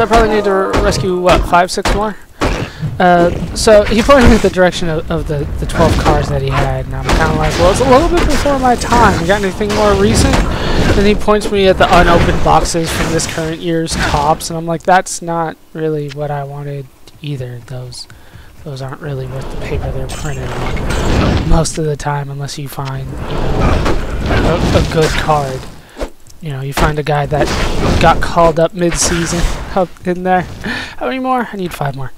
so I probably need to rescue, what, five, six more? Uh, so he pointed me the direction of, of, the, the 12 cars that he had, and I'm kind of like, well, it's a little bit before my time. You got anything more recent? And he points me at the unopened boxes from this current year's tops, and I'm like, that's not really what I wanted either. Those those aren't really worth the paper they're printed on most of the time, unless you find you know, a, a good card. You know, you find a guy that got called up mid-season up in there. How many more? I need five more.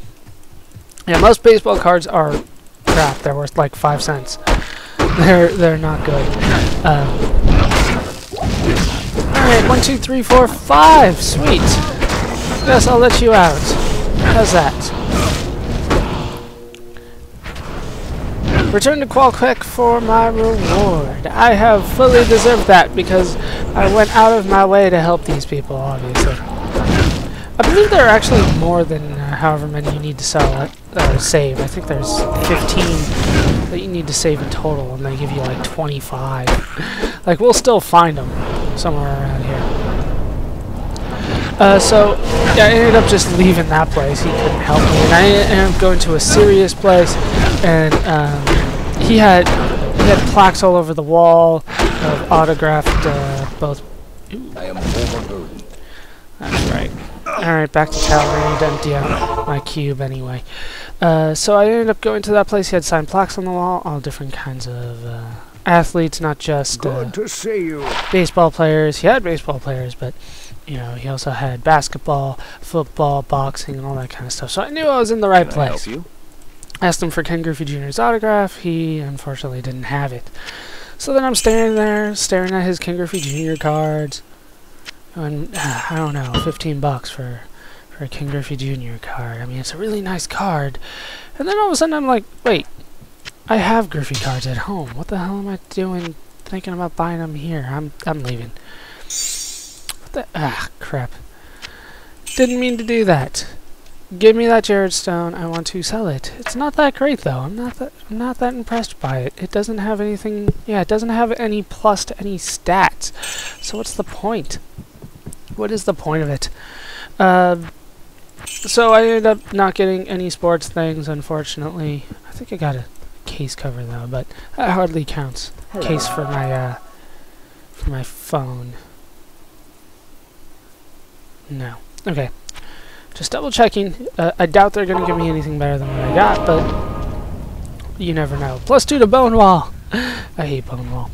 Yeah, most baseball cards are crap. They're worth like five cents. They're they're not good. Um, all right, one, two, three, four, five. Sweet. Yes, I'll let you out. How's that? Return to Qual-Kehk for my reward. I have fully deserved that because I went out of my way to help these people, obviously. I believe there are actually more than uh, however many you need to sell uh, save. I think there's 15 that you need to save in total, and they give you like 25. like, we'll still find them somewhere around here. Uh, so, yeah, I ended up just leaving that place. He couldn't help me. And I ended up going to a serious place, and um, he had he had plaques all over the wall of autographed uh, both. I am overburdened. That's right. Alright, back to town. I need to empty out my cube anyway. Uh, so I ended up going to that place. He had signed plaques on the wall, all different kinds of uh, athletes, not just uh, Good to see you. baseball players. He had baseball players, but you know he also had basketball, football, boxing, and all that kind of stuff. So I knew I was in the right Can I help place. you? Asked him for Ken Griffey Jr.'s autograph. He unfortunately didn't have it. So then I'm standing there, staring at his Ken Griffey Jr. cards. And uh, I don't know, 15 bucks for for a Ken Griffey Jr. card. I mean, it's a really nice card. And then all of a sudden I'm like, wait, I have Griffey cards at home. What the hell am I doing thinking about buying them here? I'm I'm leaving. What the ah crap. Didn't mean to do that. Give me that Jared Stone. I want to sell it. It's not that great though. I'm not that I'm not that impressed by it. It doesn't have anything. Yeah, it doesn't have any plus to any stats. So what's the point? What is the point of it? Uh, so I ended up not getting any sports things, unfortunately. I think I got a case cover though, but that hardly counts. Case for my uh, for my phone. No. Okay. Just double checking. Uh, I doubt they're gonna give me anything better than what I got, but you never know. Plus two to Bonewall. I hate Bonewall.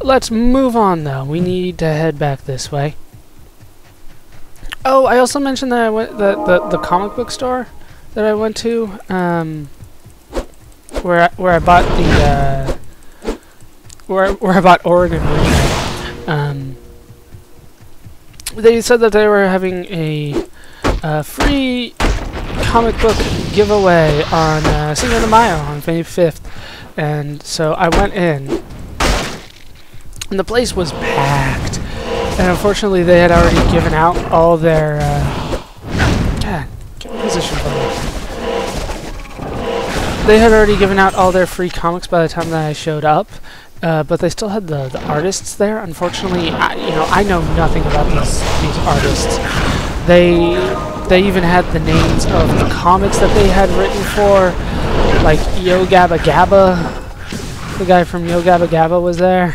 Let's move on though. We need to head back this way. Oh, I also mentioned that I went the the, the comic book store that I went to, um, where I, where I bought the uh, where where I bought Oregon Um, they said that they were having a uh, free comic book giveaway on uh, Cinco de Mayo on May 5th, and so I went in, and the place was packed. And unfortunately, they had already given out all their. Uh, God, get position for me. They had already given out all their free comics by the time that I showed up, uh, but they still had the, the artists there. Unfortunately, I, you know, I know nothing about these these artists. They they even had the names of the comics that they had written for, like Yo Gabba Gabba. The guy from Yo Gabba Gabba was there.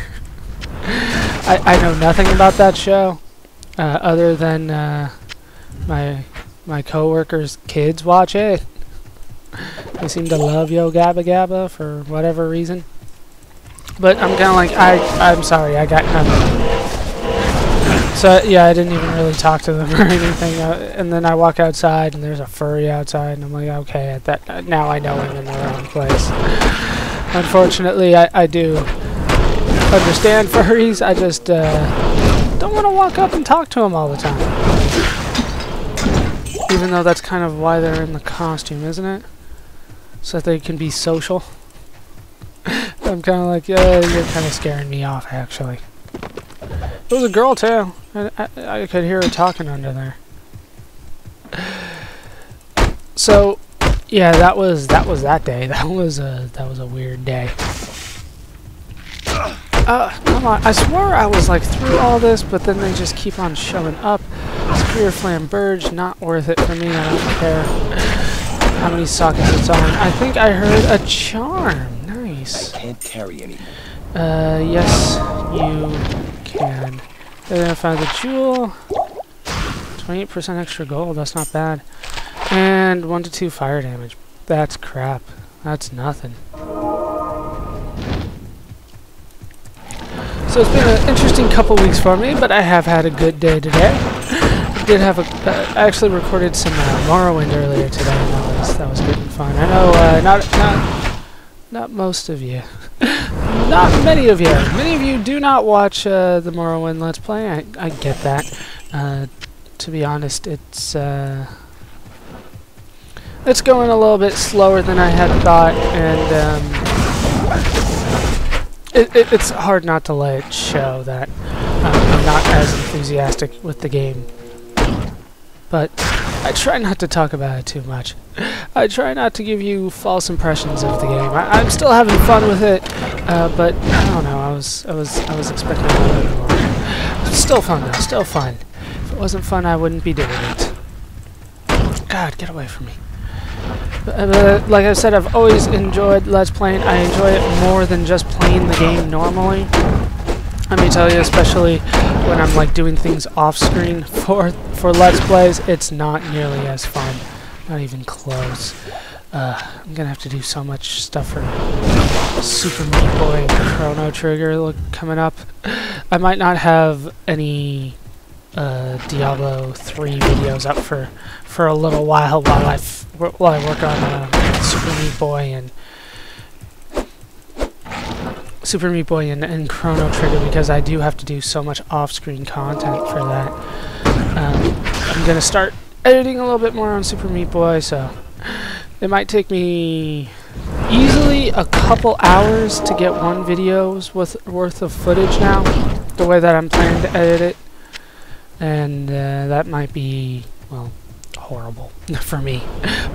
I, I know nothing about that show, uh, other than uh, my my coworkers' kids watch it. They seem to love Yo Gabba Gabba for whatever reason. But I'm kind of like I I'm sorry I got nothing. So yeah, I didn't even really talk to them or anything. Uh, and then I walk outside and there's a furry outside, and I'm like, okay, at that uh, now I know I'm in the wrong place. Unfortunately, I, I do understand furries. I just uh, don't want to walk up and talk to them all the time. Even though that's kind of why they're in the costume, isn't it? So that they can be social. I'm kind of like, yeah, you're kind of scaring me off, actually. It was a girl too. I, I, I could hear her talking under there. So, yeah, that was that was that day. That was a that was a weird day. Uh, come on. I swore I was like through all this, but then they just keep on showing up. Spear Flamberge, not worth it for me. I don't care how many sockets it's on. I think I heard a charm. Nice. I can't carry anymore. Uh, yes, you can. Then I found the jewel. 28% extra gold, that's not bad. And 1 to 2 fire damage. That's crap. That's nothing. So it's been an interesting couple weeks for me, but I have had a good day today. Did have a, uh, I actually recorded some uh, Morrowind earlier today, and that was, that was good and fun. I know, uh, not, not, not most of you. not many of you. Many of you do not watch uh, the Morrowind Let's Play. I, I get that. Uh, to be honest, it's uh, it's going a little bit slower than I had thought, and um, it, it, it's hard not to let it show that um, I'm not as enthusiastic with the game. But I try not to talk about it too much. I try not to give you false impressions of the game. I, am still having fun with it, uh, but I don't know. I was I was I was expecting a little bit more. Still fun though. Still fun. If it wasn't fun, I wouldn't be doing it. God, get away from me. Uh, like I said, I've always enjoyed Let's Playing. I enjoy it more than just playing the game normally. Let me tell you, especially when I'm like doing things off screen for for Let's Plays, it's not nearly as fun. Not even close. Uh, I'm gonna have to do so much stuff for Super Meat Boy Chrono Trigger look, coming up. I might not have any uh, Diablo 3 videos up for for a little while while I while I work on uh, Super Meat Boy and Super Meat Boy and, and Chrono Trigger because I do have to do so much off-screen content for that. Um, I'm gonna start editing a little bit more on Super Meat Boy, so it might take me easily a couple hours to get one video's worth worth of footage now. The way that I'm planning to edit it, and uh, that might be well horrible for me.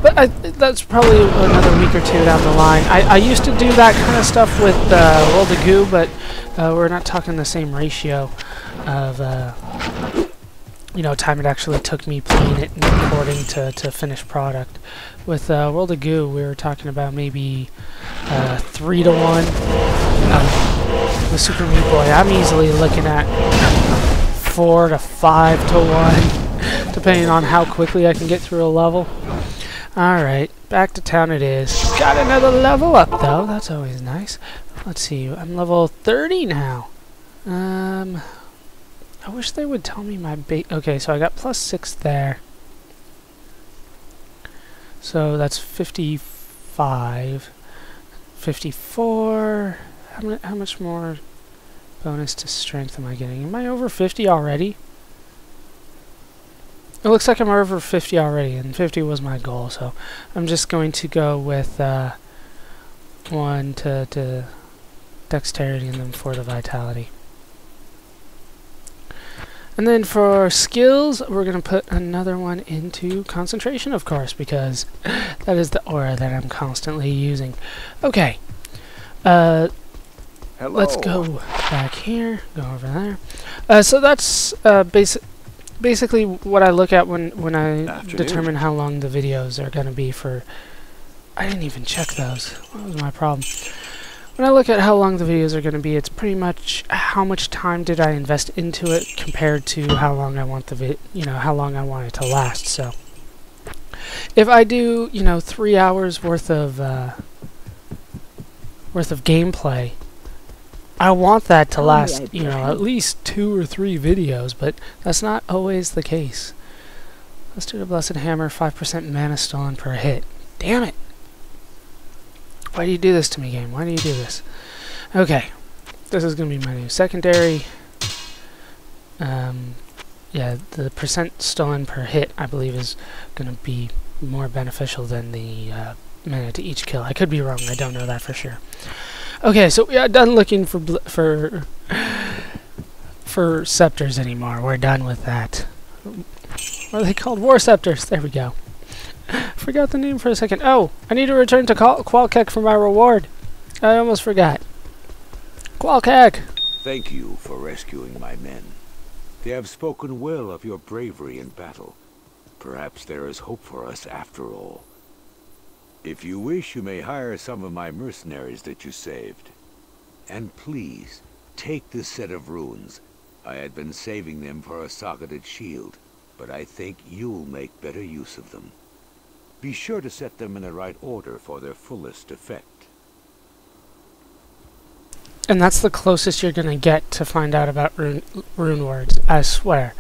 But I, that's probably another week or two down the line. I, I used to do that kind of stuff with uh, World of Goo, but uh, we're not talking the same ratio of, uh, you know, time it actually took me playing it and recording to, to finished product. With uh, World of Goo, we were talking about maybe uh, 3 to 1. Um, with Super Meat Boy, I'm easily looking at 4 to 5 to 1 depending on how quickly I can get through a level. Alright, back to town it is. Got another level up, though. That's always nice. Let's see, I'm level 30 now. Um, I wish they would tell me my bait. Okay, so I got plus 6 there. So that's 55. 54. How, how much more bonus to strength am I getting? Am I over 50 already? It looks like I'm over 50 already, and 50 was my goal, so I'm just going to go with uh, 1 to, to dexterity and then 4 to vitality. And then for skills, we're going to put another one into concentration, of course, because that is the aura that I'm constantly using. Okay. Uh, let's go back here, go over there. Uh, so that's uh, basic basically what I look at when when I Afternoon. determine how long the videos are going to be for. I didn't even check those. What was my problem? When I look at how long the videos are going to be, it's pretty much how much time did I invest into it compared to how long I want the vid, you know, how long I want it to last. So, if I do, you know, three hours worth of uh, worth of gameplay I want that to last, you know, at least two or three videos, but that's not always the case. Let's do the Blessed Hammer, 5% mana stolen per hit. Damn it! Why do you do this to me, game? Why do you do this? Okay. This is going to be my new secondary. Um, yeah, the percent stolen per hit, I believe, is going to be more beneficial than the uh, mana to each kill. I could be wrong. I don't know that for sure. Okay, so we are done looking for for for scepters anymore. We're done with that. What are they called? War scepters. There we go. forgot the name for a second. Oh, I need to return to Qual-Kehk for my reward. I almost forgot. Qual-Kehk. Thank you for rescuing my men. They have spoken well of your bravery in battle. Perhaps there is hope for us after all. If you wish, you may hire some of my mercenaries that you saved. And please, take this set of runes. I had been saving them for a socketed shield, but I think you'll make better use of them. Be sure to set them in the right order for their fullest effect. And that's the closest you're going to get to find out about rune, rune words, I swear.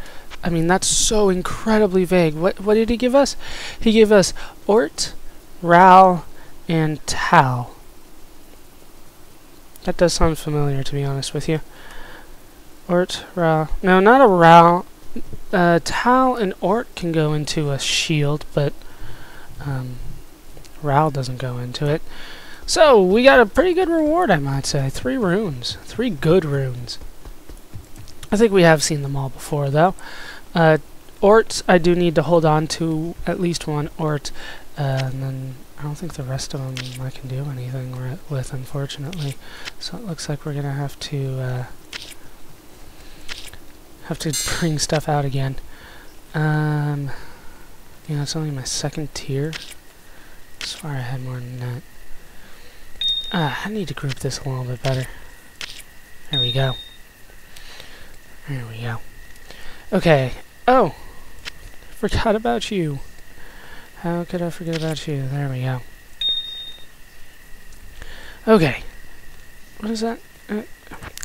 I mean, that's so incredibly vague. What what did he give us? He gave us Ort, Ral, and Tal. That does sound familiar, to be honest with you. Ort, Ral. No, not a Ral. Uh, and Ort can go into a shield, but um, Ral doesn't go into it. So, we got a pretty good reward, I might say. Three runes. Three good runes. I think we have seen them all before, though. Uh, Ort, I do need to hold on to at least one Ort, and then I don't think the rest of them I can do anything with, unfortunately. So it looks like we're gonna have to uh, have to bring stuff out again. Um, you know, it's only my second tier. I swear I had more than that. Ah, I need to group this a little bit better. There we go. There we go. Okay. Oh! Forgot about you. How could I forget about you? There we go. Okay. What is that? Uh,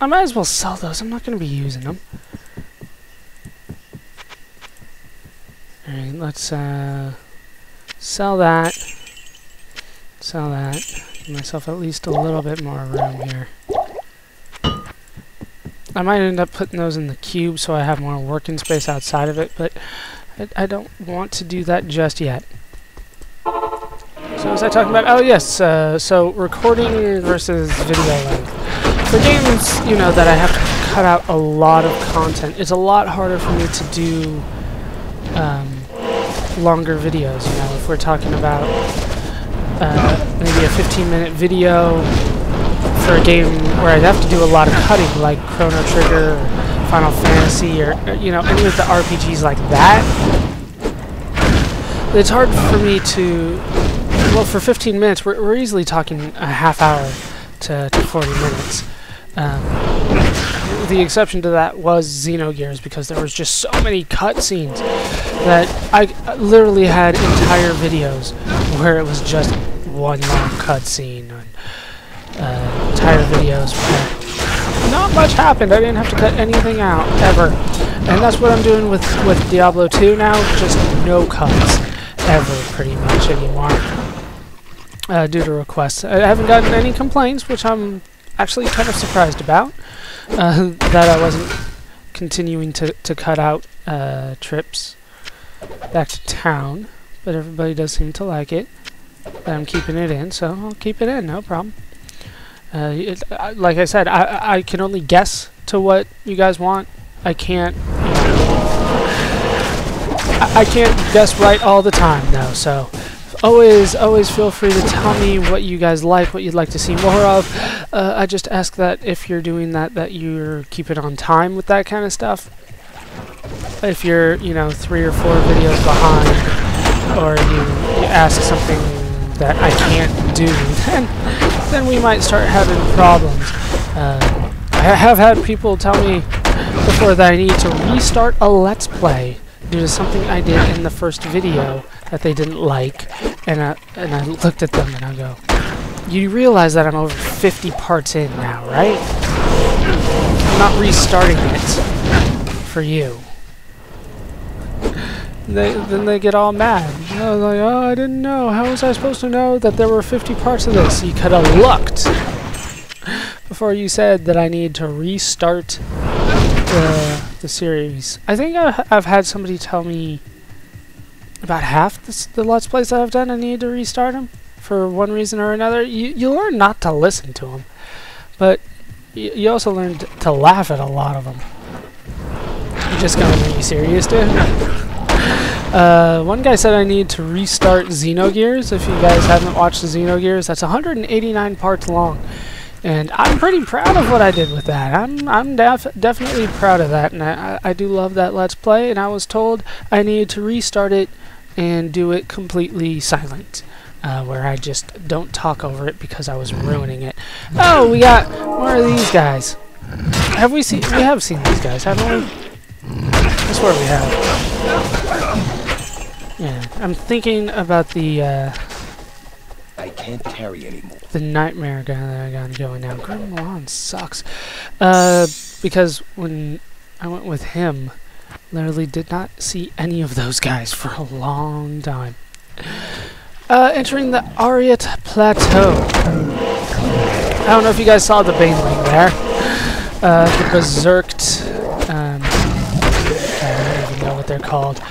I might as well sell those. I'm not going to be using them. Alright, let's uh, sell that. Sell that. Give myself at least a little bit more room here. I might end up putting those in the cube so I have more working space outside of it, but I, I don't want to do that just yet. So was I talking about? Oh yes, uh, so recording versus video length. For games, you know, that I have to cut out a lot of content, it's a lot harder for me to do um, longer videos, you know, if we're talking about uh, maybe a 15 minute video for a game where I'd have to do a lot of cutting, like Chrono Trigger or Final Fantasy or, or you know, any of the RPGs like that. It's hard for me to, well, for 15 minutes, we're, we're easily talking a half hour to, to 40 minutes. Um, the exception to that was Xenogears because there was just so many cutscenes that I literally had entire videos where it was just one long cutscene uh, entire videos where not much happened. I didn't have to cut anything out ever, and that's what I'm doing with with Diablo 2 now. Just no cuts ever, pretty much anymore. Uh, due to requests, I haven't gotten any complaints, which I'm actually kind of surprised about. Uh, that I wasn't continuing to, to cut out uh, trips back to town, but everybody does seem to like it. I'm keeping it in, so I'll keep it in, no problem. Uh, it, like I said, I, I can only guess to what you guys want. I can't. I can't guess right all the time, though. So always, always feel free to tell me what you guys like, what you'd like to see more of. Uh, I just ask that if you're doing that, that you're keeping on time with that kind of stuff. If you're, you know, three or four videos behind, or you, you ask something that I can't do, then then we might start having problems. Uh, I have had people tell me before that I need to restart a Let's Play due to something I did in the first video that they didn't like, and I, and I looked at them and I go, you realize that I'm over 50 parts in now, right? I'm not restarting it for you. They, then they get all mad. I was like, oh, I didn't know. How was I supposed to know that there were 50 parts of this? You could have looked before you said that I need to restart the, the series. I think I, I've had somebody tell me about half the, the Let's Plays that I've done I need to restart them for one reason or another. You, you learn not to listen to them, but you, you also learn to laugh at a lot of them. You just gotta be serious, dude. Uh, one guy said I need to restart Xenogears. If you guys haven't watched the Xenogears, that's 189 parts long. And I'm pretty proud of what I did with that. I'm I'm def- definitely proud of that, and I, I do love that Let's Play. And I was told I needed to restart it and do it completely silent, uh, where I just don't talk over it because I was ruining it. Oh, we got more of these guys. Have we seen? We have seen these guys, haven't we? That's where we have. Yeah, I'm thinking about the. Uh, can't carry anymore. the nightmare guy that I got going now. Grim Lawn sucks. Uh, because when I went with him, literally did not see any of those guys for a long time. Uh, entering the Arreat Plateau. I don't know if you guys saw the Baneling there. Uh, the Berserked. Um, I don't even know what they're called.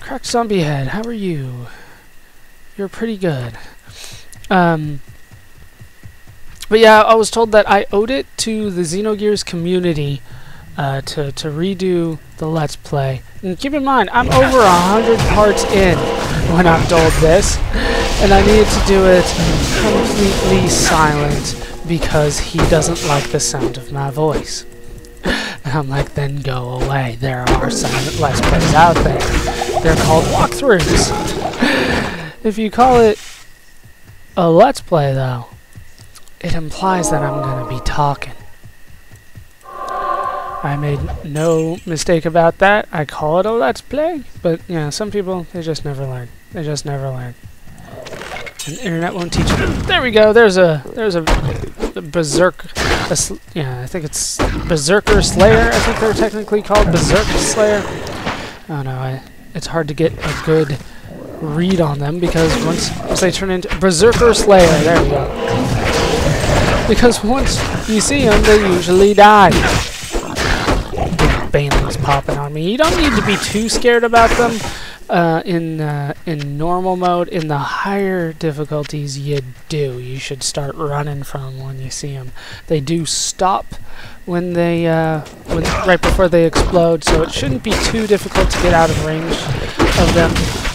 Cracked Zombie Head, how are you? You're pretty good. Um, but yeah, I was told that I owed it to the Xenogears community uh, to, to redo the Let's Play. And keep in mind, I'm over a hundred parts in when I'm told this, and I needed to do it completely silent because he doesn't like the sound of my voice. And I'm like, then go away. There are silent Let's Plays out there. They're called walkthroughs. if you call it a Let's Play, though, it implies that I'm to be talking. I made no mistake about that. I call it a Let's Play, but yeah, some people, they just never learn. They just never learn. And the internet won't teach them. There we go. There's a there's a, a berserk. A yeah, I think it's berserker slayer. I think they're technically called berserk slayer. Oh no, I, it's hard to get a good read on them because once once they turn into berserker slayer, there we go. Because once you see them, they usually die. Baneling's popping on me. You don't need to be too scared about them uh, in uh, in normal mode. In the higher difficulties, you do. You should start running from when you see them. They do stop when they uh, when right before they explode, so it shouldn't be too difficult to get out of range of them.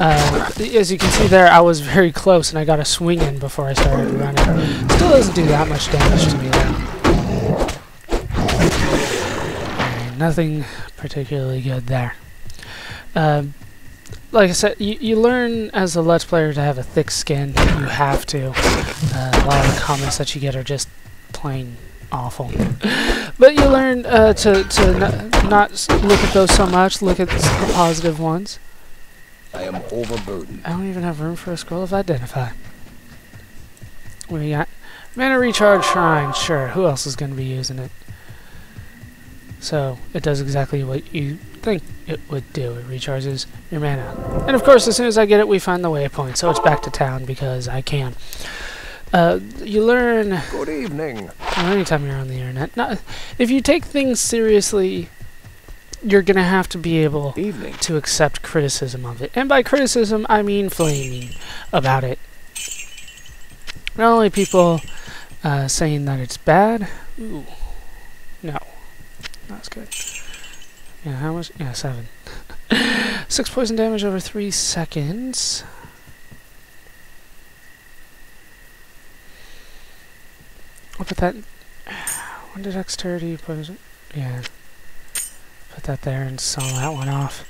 Uh, as you can see there, I was very close, and I got a swing in before I started running. Still doesn't do that much damage to me though. Nothing particularly good there. Um, like I said, you, you learn as a Let's Player to have a thick skin. You have to. Uh, a lot of the comments that you get are just plain awful. but you learn uh, to, to not look at those so much, look at the positive ones. I am overburdened. I don't even have room for a scroll of identify. What do we got? Mana recharge shrine. Sure. Who else is going to be using it? So it does exactly what you think it would do. It recharges your mana. And of course, as soon as I get it, we find the waypoint. So it's back to town because I can. Uh, you learn Good evening. well, anytime you're on the internet. Not, if you take things seriously, you're gonna have to be able Evening. to accept criticism of it. And by criticism, I mean flaming about it. Not only people uh, saying that it's bad. Ooh, no, that's good. Yeah, how much? Yeah, seven. Six poison damage over three seconds. I'll put that. When did dexterity poison? Yeah. Put that there and saw that one off.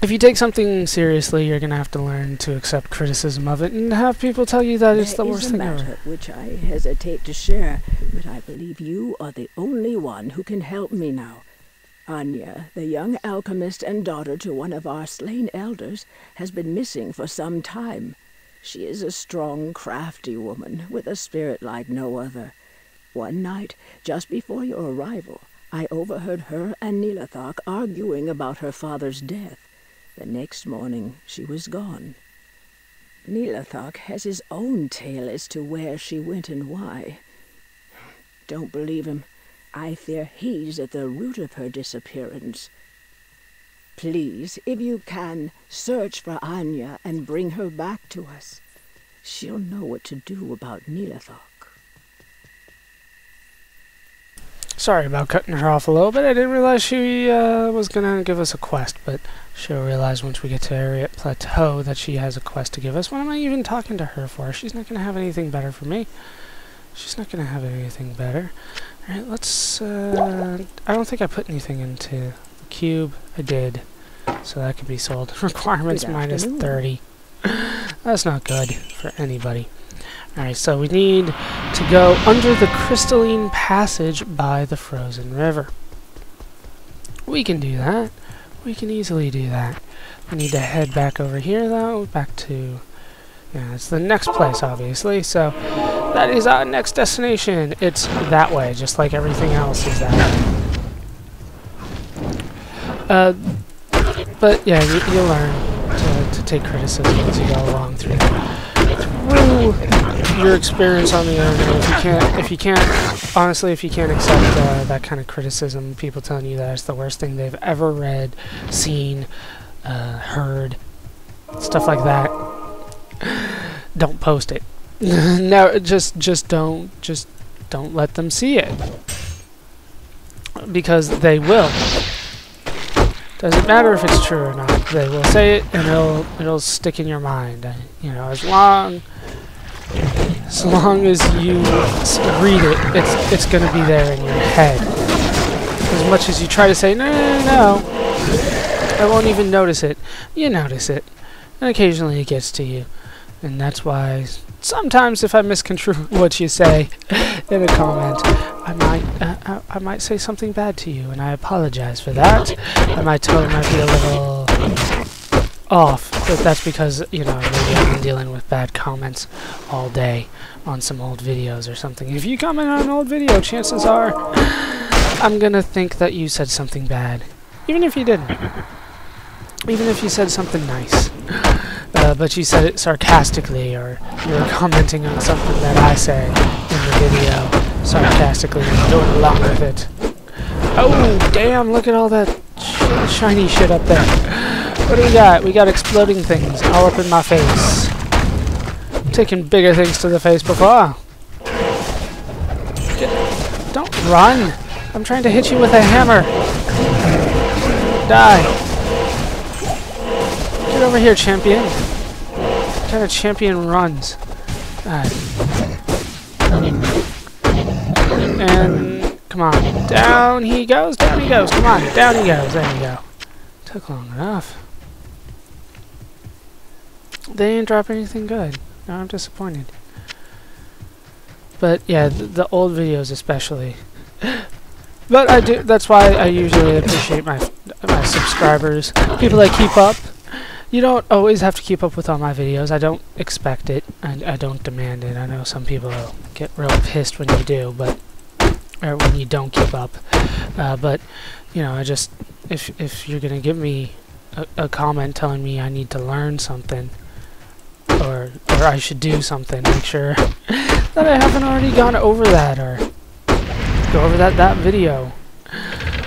If you take something seriously, you're gonna have to learn to accept criticism of it and have people tell you that it's the There worst thing ever. which I hesitate to share, but I believe you are the only one who can help me now. Anya, the young alchemist and daughter to one of our slain elders, has been missing for some time. She is a strong, crafty woman with a spirit like no other. One night, just before your arrival, I overheard her and Nihlathak arguing about her father's death. The next morning, she was gone. Nihlathak has his own tale as to where she went and why. Don't believe him. I fear he's at the root of her disappearance. Please, if you can, search for Anya and bring her back to us. She'll know what to do about Nihlathak. Sorry about cutting her off a little bit. I didn't realize she uh, was gonna give us a quest, but she'll realize once we get to Arreat Plateau that she has a quest to give us. What am I even talking to her for? She's not gonna have anything better for me. She's not gonna have anything better. Alright, let's, uh, I don't think I put anything into the cube. I did. So that could be sold. Requirements minus afternoon. 30. That's not good for anybody. Alright, so we need to go under the crystalline passage by the frozen river. We can do that. We can easily do that. We need to head back over here, though. Back to... Yeah, it's the next place, obviously. So, that is our next destination. It's that way, just like everything else is that way. Uh, but, yeah, you, you'll learn to, to take criticism as you go along through, through your experience on the internet. If you can't, if you can't, honestly, if you can't accept uh, that kind of criticism, people telling you that it's the worst thing they've ever read, seen, uh, heard, stuff like that, don't post it. no, just just don't just don't let them see it because they will. Doesn't matter if it's true or not. They will say it, and it'll it'll stick in your mind. You know, as long as long as you read it, it's it's gonna be there in your head. As much as you try to say no, no, no, I won't even notice it. You notice it, and occasionally it gets to you, and that's why sometimes if I misconstrue what you say in a comment, I might uh, I, I might say something bad to you, and I apologize for that. And my tone might be a little off, but that's because you know maybe I've been dealing with bad comments all day on some old videos or something. If you comment on an old video, chances are I'm gonna think that you said something bad, even if you didn't. Even if you said something nice. Uh, but you said it sarcastically, or you were commenting on something that I say in the video sarcastically and going along with it. Oh, damn, look at all that sh shiny shit up there. What do we got? We got exploding things all up in my face. Taking bigger things to the face before. Don't run! I'm trying to hit you with a hammer. Die. Get over here, champion. What kind of champion runs? And come on, down he goes, down he goes, come on, down he goes, there you go. Took long enough. They didn't drop anything good. Now I'm disappointed. But yeah, the, the old videos especially. But I do. That's why I usually appreciate my my subscribers, people that keep up. You don't always have to keep up with all my videos. I don't expect it. I, I don't demand it. I know some people get real pissed when you do, but or when you don't keep up. Uh, but you know, I just if if you're gonna give me a, a comment telling me I need to learn something or or I should do something, make sure that I haven't already gone over that or go over that that video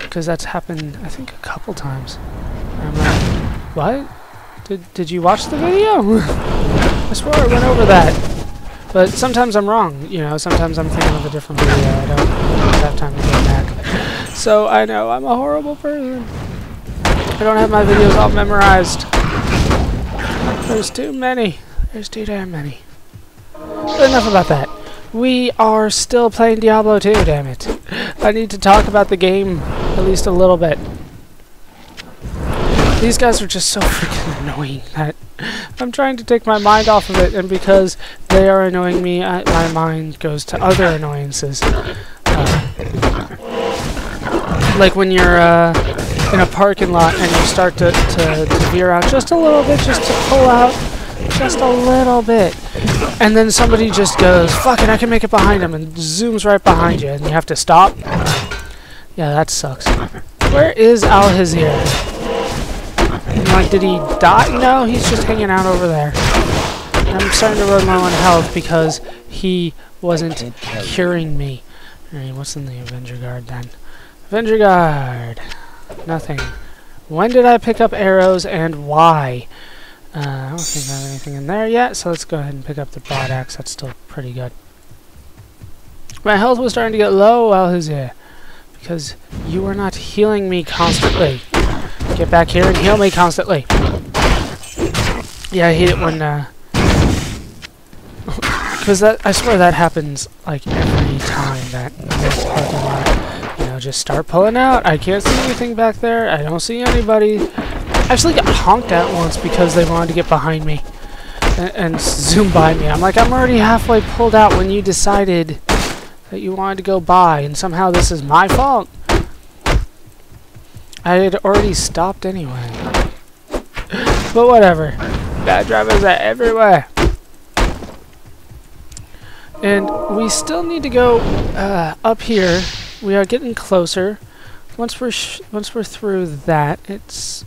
because that's happened I think a couple times. What? Did did you watch the video? I swear I went over that. But sometimes I'm wrong, you know, sometimes I'm thinking of a different video. I don't have time to go back. So I know I'm a horrible person. I don't have my videos all memorized. There's too many. There's too damn many. Enough about that. We are still playing Diablo 2, damn it. I need to talk about the game at least a little bit. These guys are just so freaking annoying that I'm trying to take my mind off of it, and because they are annoying me, I, my mind goes to other annoyances. Uh, like when you're uh, in a parking lot and you start to, to, to veer out just a little bit, just to pull out just a little bit. And then somebody just goes, fuck it, I can make it behind him, and zooms right behind you, and you have to stop. Yeah, that sucks. Where is Alhizeer? Like, did he die? No, he's just hanging out over there. I'm starting to run low on health because he wasn't curing me. Alright, what's in the Avenger Guard then? Avenger Guard! Nothing. When did I pick up arrows and why? Uh, I don't think I have anything in there yet, so let's go ahead and pick up the broad axe. That's still pretty good. My health was starting to get low while he's here. Because you are not healing me constantly. Get back here and heal me constantly. Yeah, I hate it when, uh... Because that, I swear that happens, like, every time that this parking lot. You know, just start pulling out. I can't see anything back there. I don't see anybody. I actually got honked at once because they wanted to get behind me and, and zoom by me. I'm like, I'm already halfway pulled out when you decided that you wanted to go by, and somehow this is my fault. I had already stopped anyway. but whatever. Bad drivers are everywhere. And we still need to go uh, up here. We are getting closer. Once we're once we're through that, it's.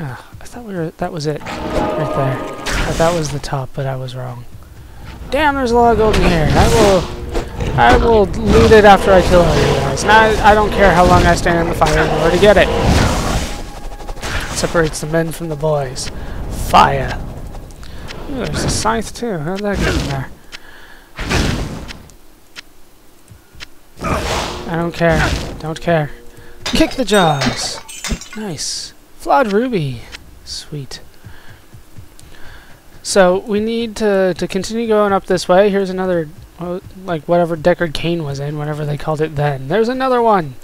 I thought we were. That was it, right there. I thought that was the top, but I was wrong. Damn, there's a lot of golden hair. I will. I will loot it after I kill all you guys. Now I, I don't care how long I stand in the fire in order to get it. Separates the men from the boys. Fire. Ooh, there's a scythe too. How'd that get in there? I don't care. Don't care. Kick the jaws. Nice. Flawed ruby. Sweet. So we need to to continue going up this way. Here's another, like whatever Deckard Cain was in, whatever they called it then. There's another one.